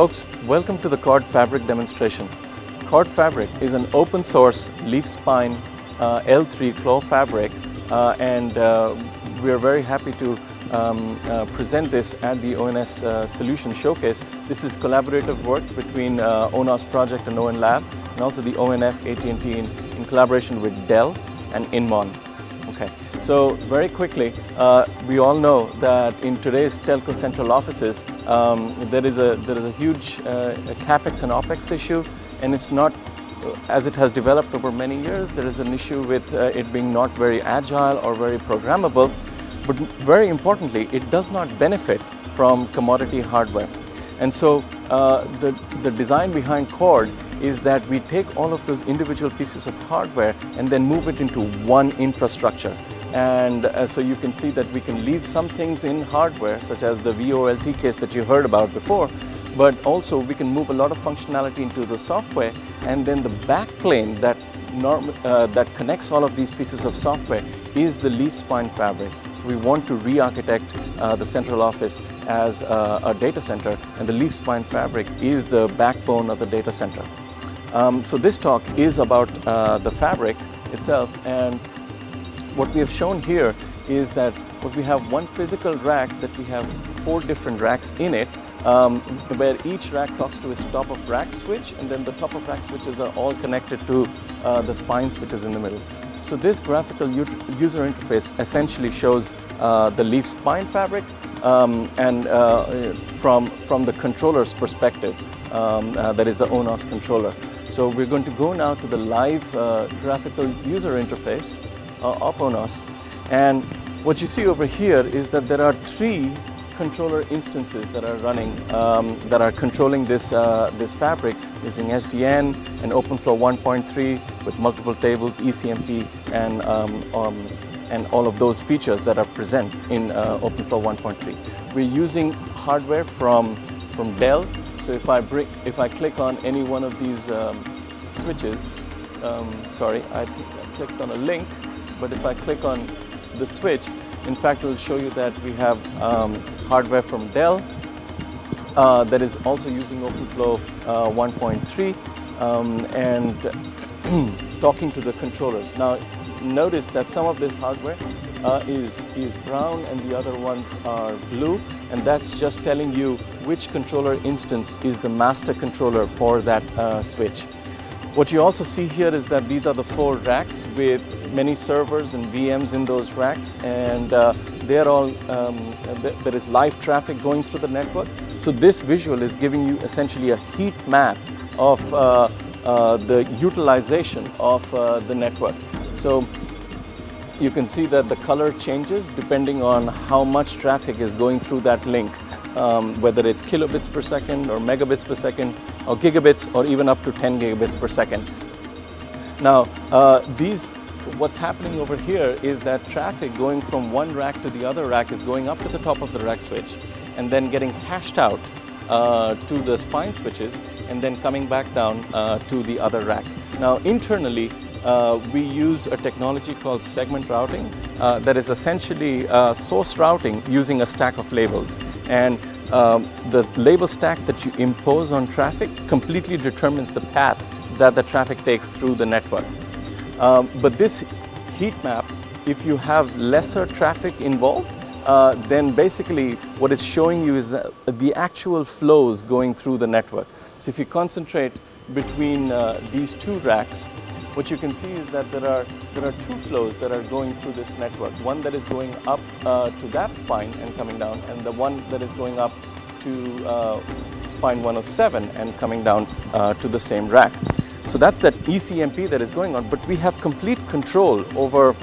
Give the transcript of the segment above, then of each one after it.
Folks, welcome to the cord Fabric demonstration. Cord Fabric is an open source leaf spine uh, L3 Clos fabric uh, and uh, we are very happy to um, uh, present this at the ONS uh, Solution Showcase. This is collaborative work between uh, ONOS project and ON Lab and also the ONF AT&T in, in collaboration with Dell and Inmon. Okay, so very quickly, uh, we all know that in today's telco central offices, um, there is a there is a huge uh, capex and opex issue, and it's not uh, as it has developed over many years. There is an issue with uh, it being not very agile or very programmable, but very importantly, it does not benefit from commodity hardware. And so uh, the, the design behind Cord is that we take all of those individual pieces of hardware and then move it into one infrastructure. And uh, so you can see that we can leave some things in hardware, such as the VoLT case that you heard about before, but also we can move a lot of functionality into the software and then the backplane that norm, uh, that connects all of these pieces of software is the leaf spine fabric. So we want to re-architect uh, the central office as uh, a data center and the leaf spine fabric is the backbone of the data center. Um, so this talk is about uh, the fabric itself and what we have shown here is that what we have one physical rack that we have four different racks in it um, where each rack talks to its top of rack switch and then the top of rack switches are all connected to uh, the spine switches in the middle. So this graphical user interface essentially shows uh, the leaf spine fabric um, and uh, from, from the controller's perspective, um, uh, that is the ONOS controller. So we're going to go now to the live uh, graphical user interface uh, of ONOS. And what you see over here is that there are three controller instances that are running, um, that are controlling this, uh, this fabric using SDN and OpenFlow 1.3 with multiple tables, ECMP, and, um, um, and all of those features that are present in uh, OpenFlow 1.3. We're using hardware from, from Dell so if I, bring, if I click on any one of these um, switches, um, sorry, I, I clicked on a link, but if I click on the switch, in fact, it will show you that we have um, hardware from Dell uh, that is also using OpenFlow uh, 1.3 um, and talking to the controllers. Now, notice that some of this hardware uh, is, is brown and the other ones are blue and that's just telling you which controller instance is the master controller for that uh, switch. What you also see here is that these are the four racks with many servers and VMs in those racks and uh, they're all, um, there is live traffic going through the network. So this visual is giving you essentially a heat map of uh, uh, the utilization of uh, the network. So you can see that the color changes depending on how much traffic is going through that link, um, whether it's kilobits per second or megabits per second or gigabits or even up to 10 gigabits per second. Now, uh, these, what's happening over here is that traffic going from one rack to the other rack is going up to the top of the rack switch and then getting hashed out uh, to the spine switches and then coming back down uh, to the other rack. Now internally, uh, we use a technology called segment routing uh, that is essentially uh, source routing using a stack of labels. And um, the label stack that you impose on traffic completely determines the path that the traffic takes through the network. Um, but this heat map, if you have lesser traffic involved, uh, then basically what it's showing you is the actual flows going through the network. So if you concentrate between uh, these two racks, what you can see is that there are, there are two flows that are going through this network. One that is going up uh, to that spine and coming down, and the one that is going up to uh, spine 107 and coming down uh, to the same rack. So that's that ECMP that is going on, but we have complete control over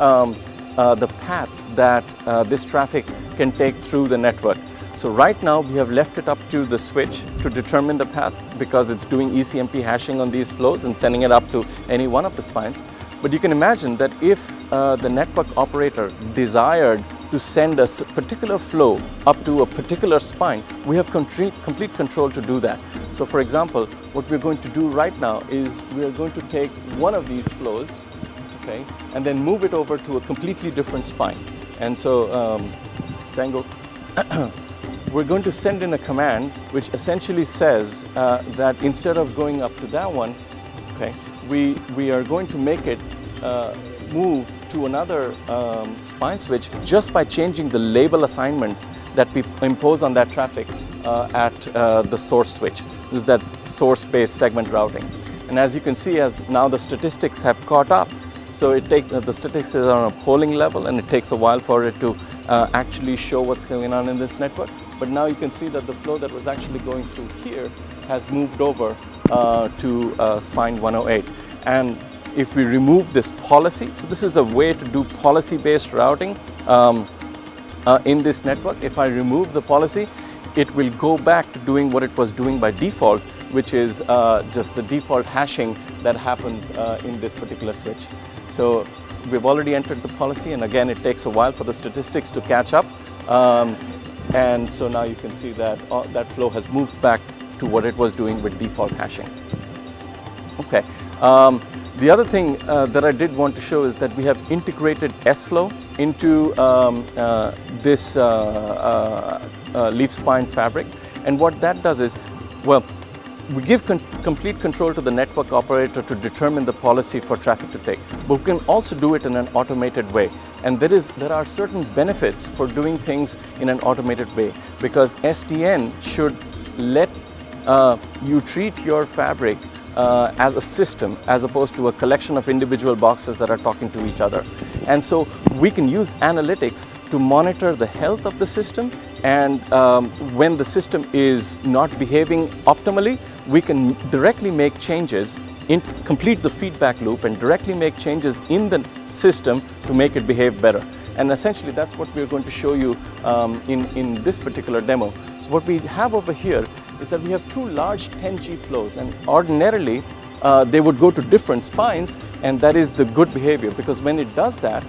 um, uh, the paths that uh, this traffic can take through the network. So right now we have left it up to the switch to determine the path because it's doing ECMP hashing on these flows and sending it up to any one of the spines. But you can imagine that if uh, the network operator desired to send a particular flow up to a particular spine, we have complete, control to do that. So for example, what we're going to do right now is we're going to take one of these flows, okay, and then move it over to a completely different spine. And so, um, Sango, we're going to send in a command which essentially says uh, that instead of going up to that one, okay, we, we are going to make it uh, move to another um, spine switch just by changing the label assignments that we impose on that traffic uh, at uh, the source switch. This is that source-based segment routing. And as you can see, as now the statistics have caught up, so it takes uh, the statistics are on a polling level and it takes a while for it to uh, actually show what's going on in this network. But now you can see that the flow that was actually going through here has moved over uh, to uh, spine 108. And if we remove this policy, so this is a way to do policy-based routing um, uh, in this network. If I remove the policy, it will go back to doing what it was doing by default, which is uh, just the default hashing that happens uh, in this particular switch. So we've already entered the policy and again it takes a while for the statistics to catch up. Um, and so now you can see that uh, that flow has moved back to what it was doing with default hashing. Okay. Um, the other thing uh, that I did want to show is that we have integrated sFlow into um, uh, this uh, uh, uh leaf spine fabric. And what that does is, well, we give con complete control to the network operator to determine the policy for traffic to take, but we can also do it in an automated way. And there, is, there are certain benefits for doing things in an automated way because SDN should let uh, you treat your fabric uh, as a system as opposed to a collection of individual boxes that are talking to each other. And so we can use analytics to monitor the health of the system and um, when the system is not behaving optimally, we can directly make changes, in, complete the feedback loop and directly make changes in the system to make it behave better. And essentially that's what we're going to show you um, in, in this particular demo. So what we have over here is that we have two large 10G flows and ordinarily uh, they would go to different spines and that is the good behavior because when it does that,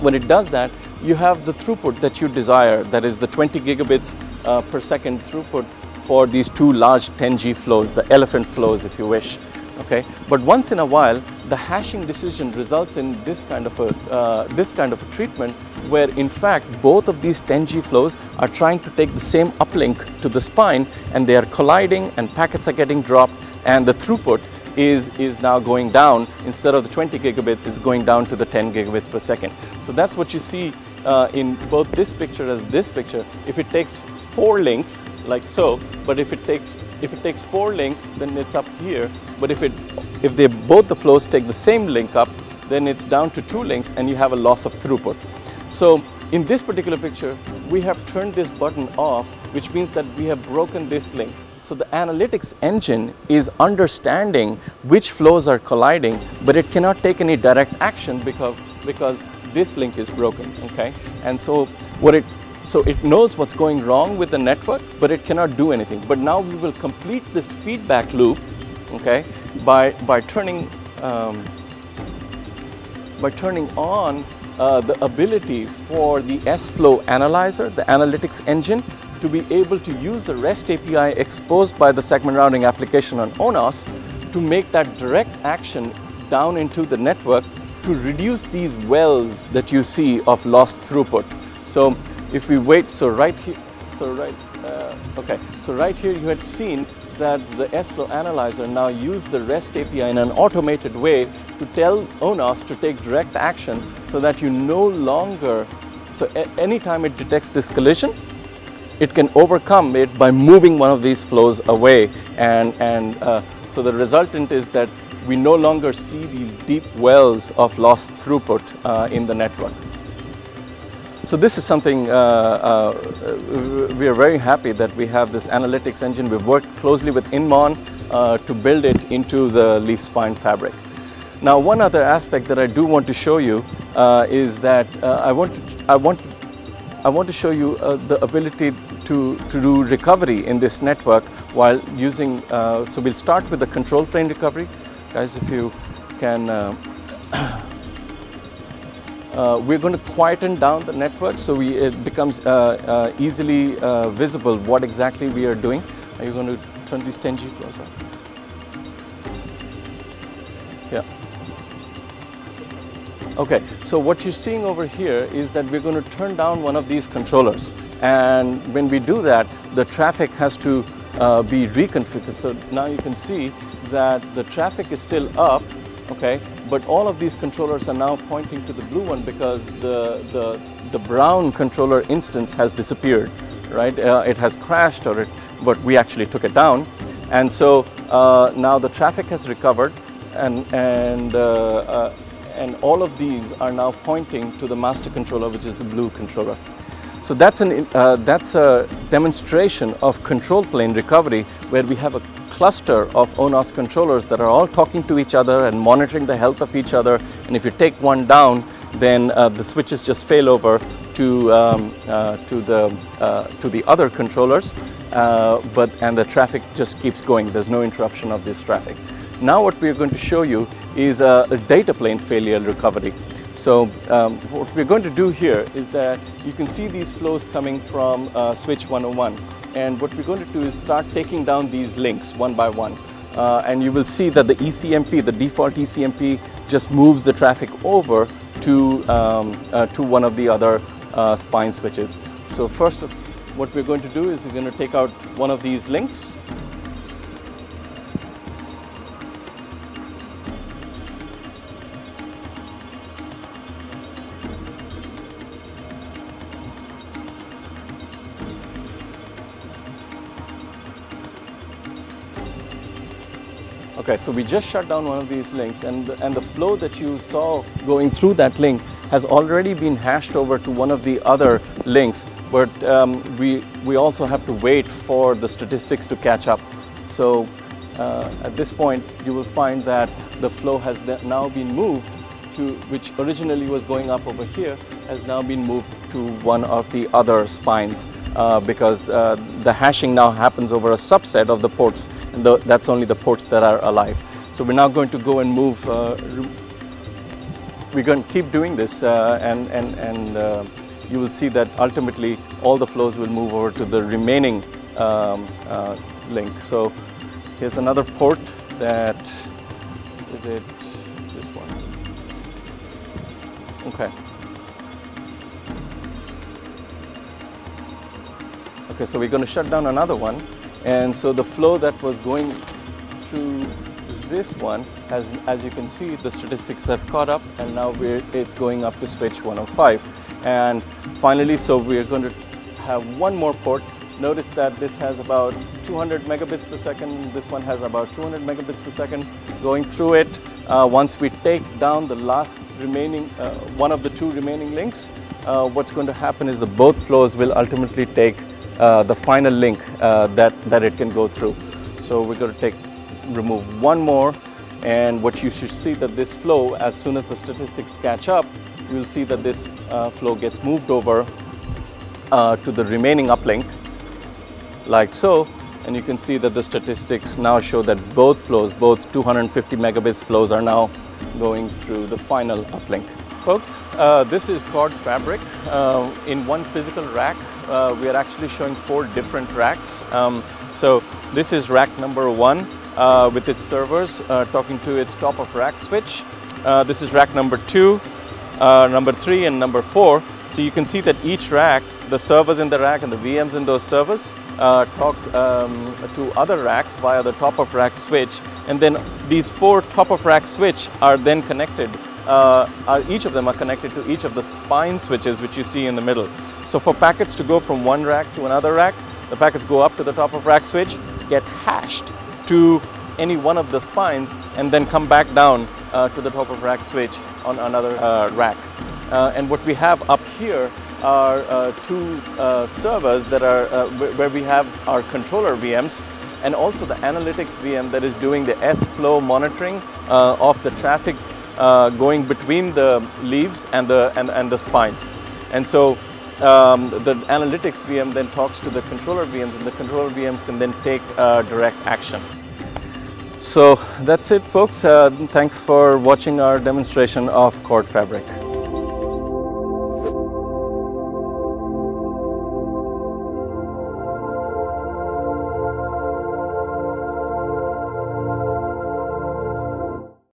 when it does that, you have the throughput that you desire, that is the 20 gigabits uh, per second throughput for these two large 10G flows, the elephant flows if you wish. Okay, but once in a while, the hashing decision results in this kind of a uh, this kind of a treatment, where in fact both of these 10G flows are trying to take the same uplink to the spine, and they are colliding, and packets are getting dropped, and the throughput is, is now going down. Instead of the 20 gigabits, it's going down to the 10 gigabits per second. So that's what you see uh, in both this picture as this picture. If it takes four links, like so, but if it takes if it takes four links, then it's up here. But if it if they both the flows take the same link up, then it's down to two links and you have a loss of throughput. So in this particular picture, we have turned this button off, which means that we have broken this link. So the analytics engine is understanding which flows are colliding, but it cannot take any direct action because, because this link is broken, okay? And so what it so it knows what's going wrong with the network, but it cannot do anything. But now we will complete this feedback loop, okay, by by turning um, by turning on uh, the ability for the sFlow analyzer, the analytics engine, to be able to use the REST API exposed by the segment routing application on ONOS to make that direct action down into the network to reduce these wells that you see of lost throughput. So if we wait, so right here, so right, uh, okay, so right here you had seen that the sFlow analyzer now use the REST API in an automated way to tell ONOS to take direct action so that you no longer, so anytime it detects this collision, it can overcome it by moving one of these flows away. And, and uh, so the resultant is that we no longer see these deep wells of lost throughput uh, in the network. So this is something uh, uh, we are very happy that we have this analytics engine. We've worked closely with Inmon uh, to build it into the leaf spine fabric. Now one other aspect that I do want to show you uh, is that uh, I want to, I want I want to show you the ability to, to do recovery in this network while using, uh, so we'll start with the control plane recovery. Guys, if you can, uh, uh we're going to quieten down the network so we, it becomes uh, uh, easily visible what exactly we are doing. Are you going to turn these 10G flows off? Yeah. Okay, so what you're seeing over here is that we're going to turn down one of these controllers. And when we do that, the traffic has to uh, be reconfigured. So now you can see that the traffic is still up, okay, but all of these controllers are now pointing to the blue one because the, the, the brown controller instance has disappeared, right? Uh, it has crashed or it, but we actually took it down. And so uh, now the traffic has recovered and, and, uh, uh, and all of these are now pointing to the master controller, which is the blue controller. So that's, an, uh, that's a demonstration of control plane recovery where we have a cluster of ONOS controllers that are all talking to each other and monitoring the health of each other. And if you take one down, then uh, the switches just fail over to, um, uh, to, the, uh, to the other controllers, uh, but, and the traffic just keeps going. There's no interruption of this traffic. Now what we're going to show you is a, a data plane failure recovery. So um, what we're going to do here is that you can see these flows coming from uh, switch 101. And what we're going to do is start taking down these links one by one. Uh, and you will see that the ECMP, the default ECMP, just moves the traffic over to, um, uh, to one of the other uh, spine switches. So first, what we're going to do is we're going to take out one of these links Okay, so we just shut down one of these links and, and the flow that you saw going through that link has already been hashed over to one of the other links, but um, we, we also have to wait for the statistics to catch up. So uh, at this point, you will find that the flow has now been moved to, which originally was going up over here, has now been moved to one of the other spines uh, because uh, the hashing now happens over a subset of the ports and the, that's only the ports that are alive. So we're now going to go and move, uh, we're going to keep doing this uh, and, and, and uh, you will see that ultimately all the flows will move over to the remaining um, uh, link. So here's another port that, is it this one? Okay. Okay, so we're going to shut down another one. And so the flow that was going through this one, has, as you can see, the statistics have caught up and now it's going up to switch 105. And finally, so we're going to have one more port. Notice that this has about 200 megabits per second. This one has about 200 megabits per second going through it. Uh, once we take down the last remaining, uh, one of the two remaining links, uh, what's going to happen is the both flows will ultimately take the final link uh, that, that it can go through. So we're going to take, remove one more and what you should see that this flow, as soon as the statistics catch up, you'll see that this uh, flow gets moved over to the remaining uplink like so and you can see that the statistics now show that both flows, both 250 megabits flows are now going through the final uplink. Folks, uh, this is CORD Fabric. Uh, in one physical rack, uh, we are actually showing four different racks. Um, so this is rack number one uh, with its servers uh, talking to its top of rack switch. Uh, this is rack number two, number three and number four. So you can see that each rack, the servers in the rack and the VMs in those servers uh, talk um, to other racks via the top of rack switch and then these four top of rack switch are then connected uh, are, each of them are connected to each of the spine switches which you see in the middle. So for packets to go from one rack to another rack, the packets go up to the top of rack switch, get hashed to any one of the spines and then come back down uh, to the top of rack switch on another uh, rack. Uh, and what we have up here are uh, two uh, servers that are uh, where we have our controller VMs and also the analytics VM that is doing the sFlow monitoring of the traffic uh, going between the leaves and the, and, and the spines. And so um, the analytics VM then talks to the controller VMs and the controller VMs can then take uh, direct action. So that's it folks. thanks for watching our demonstration of CORD Fabric.